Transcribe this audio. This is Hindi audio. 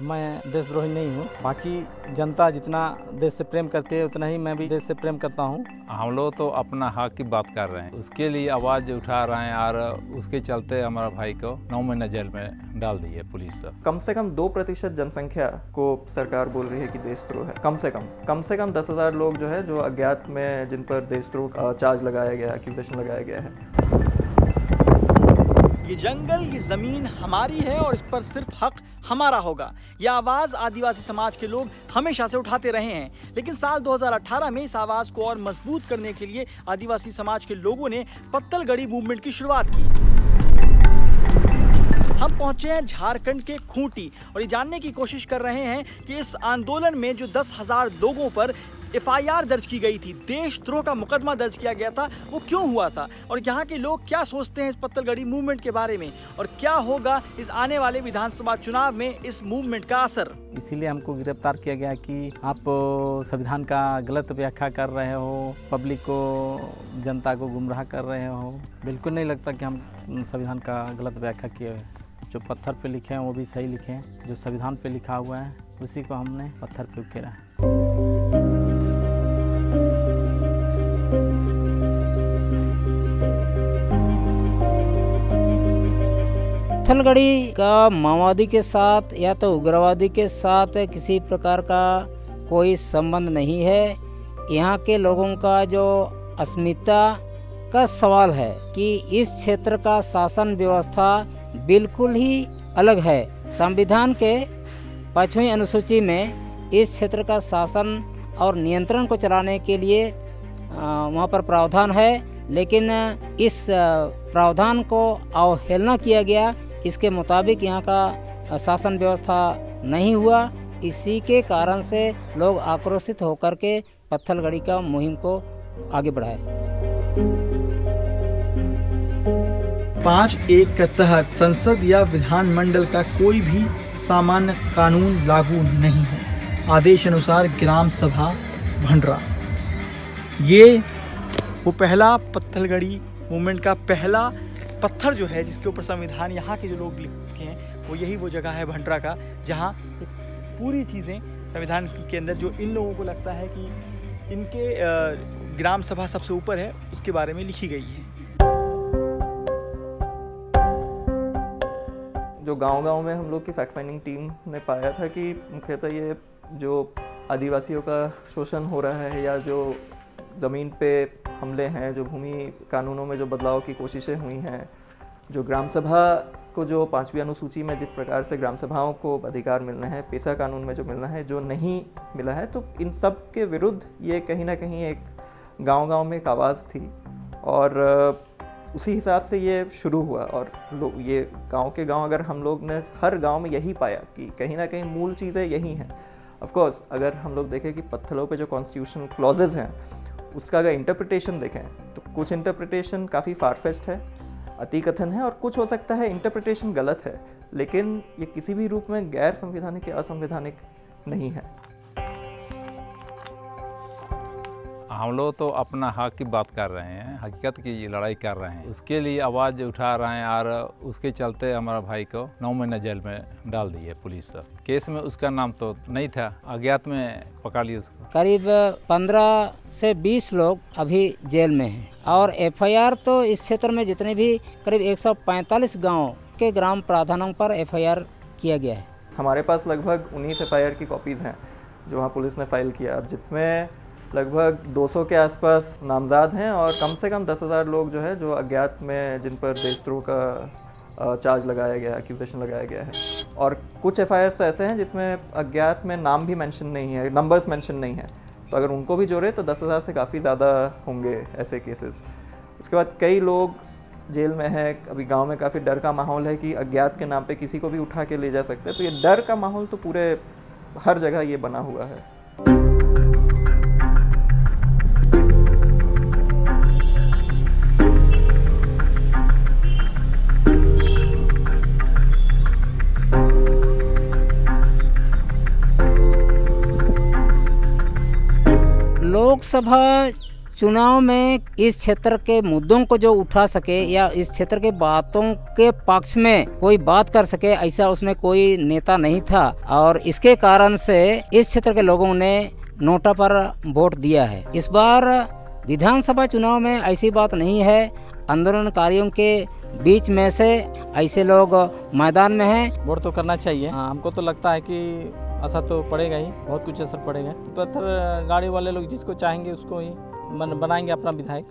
मैं देशद्रोही नहीं हूँ। बाकी जनता जितना देश से प्रेम करती है उतना ही मैं भी देश से प्रेम करता हूँ। हम लोग तो अपना हक हाँ की बात कर रहे हैं। उसके लिए आवाज़ उठा रहे हैं और उसके चलते हमारा भाई को नौ महीना जेल में डाल दी है पुलिस। कम से कम दो प्रतिशत जनसंख्या को सरकार बोल रही है कि देशद्रोह है। कम से कम कम से कम दस हज़ार लोग जो है जो अज्ञात में जिन पर देशद्रोह चार्ज लगाया गया एक्यूजेशन लगाया गया है। ये जंगल ये ज़मीन हमारी है और इस पर सिर्फ़ हक हमारा होगा। ये आवाज़ आदिवासी समाज के लोग हमेशा से उठाते रहे हैं। लेकिन साल 2018 में इस आवाज़ को और मज़बूत करने के लिए आदिवासी समाज के लोगों ने पत्तलगड़ी मूवमेंट की शुरुआत की। हम पहुँचे हैं झारखंड के खूंटी और ये जानने की कोशिश कर रहे हैं कि इस आंदोलन में जो दस हज़ार लोगों पर एफआईआर दर्ज की गई थी। देशद्रोह का मुकदमा दर्ज किया गया था। वो क्यों हुआ था? और यहाँ के लोग क्या सोचते हैं इस पत्तलगड़ी मूवमेंट के बारे में? और क्या होगा इस आने वाले विधानसभा चुनाव में इस मूवमेंट का असर? इसीलिए हमको गिरफ़्तार किया गया कि आप संविधान का गलत व्याख्या कर रहे हो, पब्लिक को, जनता को गुमराह कर रहे हो। बिल्कुल नहीं लगता कि हम संविधान का गलत व्याख्या किए हुए जो पत्थर पे लिखे हैं, वो भी सही लिखे हैं। जो संविधान पे लिखा हुआ है, उसी को हमने पत्थर पे उकेरा है। पत्थलगड़ी का माओवादी के साथ या तो उग्रवादी के साथ किसी प्रकार का कोई संबंध नहीं है। यहाँ के लोगों का जो अस्मिता का सवाल है कि इस क्षेत्र का शासन व्यवस्था बिल्कुल ही अलग है। संविधान के पाँचवीं अनुसूची में इस क्षेत्र का शासन और नियंत्रण को चलाने के लिए वहाँ पर प्रावधान है, लेकिन इस प्रावधान को अवहेलना किया गया इसके मुताबिक यहाँ का शासन व्यवस्था नहीं हुआ। इसी के कारण से लोग आक्रोशित होकर के पत्थलगढ़ी का मुहिम को आगे बढ़ाए। पाँच एक के तहत संसद या विधानमंडल का कोई भी सामान्य कानून लागू नहीं है। आदेश अनुसार ग्राम सभा भंडरा ये वो पहला पत्थलगड़ी मूवमेंट का पहला पत्थर जो है, जिसके ऊपर संविधान यहाँ के जो लोग लिखे हैं, वो यही वो जगह है भंडरा का, जहाँ पूरी चीज़ें संविधान के अंदर जो इन लोगों को लगता है कि इनके ग्राम सभा सबसे ऊपर है, उसके बारे में लिखी गई है। जो गांव-गांव में हम लोग की फैक्ट फाइंडिंग टीम ने पाया था कि मुख्यतः ये जो आदिवासियों का शोषण हो रहा है या जो ज़मीन पे हमले हैं, जो भूमि कानूनों में जो बदलाव की कोशिशें हुई हैं, जो ग्राम सभा को जो पाँचवीं अनुसूची में जिस प्रकार से ग्राम सभाओं को अधिकार मिलना है, पेशा कानून में जो मिलना है, जो नहीं मिला है तो इन सब के विरुद्ध ये कहीं ना कहीं एक गांव-गांव में एक आवाज़ थी और उसी हिसाब से ये शुरू हुआ और लोग ये गाँव के गाँव अगर हम लोग ने हर गाँव में यही पाया कि कहीं ना कहीं मूल चीज़ें यही हैं। ऑफ़ कोर्स अगर हम लोग देखें कि पत्थरों पे जो कॉन्स्टिट्यूशनल क्लॉजेज हैं उसका अगर इंटरप्रिटेशन देखें तो कुछ इंटरप्रिटेशन काफ़ी फारफेस्ट है, अति कथन है और कुछ हो सकता है इंटरप्रिटेशन गलत है, लेकिन ये किसी भी रूप में गैर संवैधानिक या असंवैधानिक नहीं है। हम लोग तो अपना हक की बात कर रहे हैं हकीकत की लड़ाई कर रहे हैं। उसके लिए आवाज़ उठा रहे हैं और उसके चलते हमारा भाई को नौ महीना जेल में डाल दी है पुलिस। केस में उसका नाम तो नहीं था अज्ञात में पकड़ लिया उसको। करीब पंद्रह से बीस लोग अभी जेल में हैं और एफआईआर तो इस क्षेत्र में जितने भी करीब 145 गाँव के ग्राम प्राधानों पर एफआईआर किया गया है। हमारे पास लगभग उन्नीस एफ़ की कॉपीज़ हैं जो वहाँ पुलिस ने फ़ाइल किया जिसमें लगभग 200 के आसपास नामज़द हैं और कम से कम दस हज़ार लोग जो है जो अज्ञात में जिन पर देशद्रोह का चार्ज लगाया गया एक्यूजेशन लगाया गया है। और कुछ एफ़ ऐसे हैं जिसमें अज्ञात में नाम भी मेंशन नहीं है नंबर्स मेंशन नहीं है। तो अगर उनको भी जोड़े तो दस हज़ार से काफ़ी ज़्यादा होंगे ऐसे केसेस उसके बाद कई लोग जेल में है, अभी गाँव में काफ़ी डर का माहौल है कि अज्ञात के नाम पे किसी को भी उठा के ले जा सकते हैं। तो ये डर का माहौल तो पूरे हर जगह ये बना हुआ है। लोकसभा चुनाव में इस क्षेत्र के मुद्दों को जो उठा सके या इस क्षेत्र के बातों के पक्ष में कोई बात कर सके ऐसा उसमें कोई नेता नहीं था। और इसके कारण से इस क्षेत्र के लोगों ने नोटा पर वोट दिया है। इस बार विधानसभा चुनाव में ऐसी बात नहीं है। आंदोलनकारियों के बीच में से ऐसे लोग मैदान में हैं। वोट तो करना चाहिए। हाँ, हमको तो लगता है कि असर तो पड़ेगा ही, बहुत कुछ असर पड़ेगा। पत्थर, गाड़ी वाले लोग जिसको चाहेंगे उसको ही मन, बनाएँगे अपना विधायक।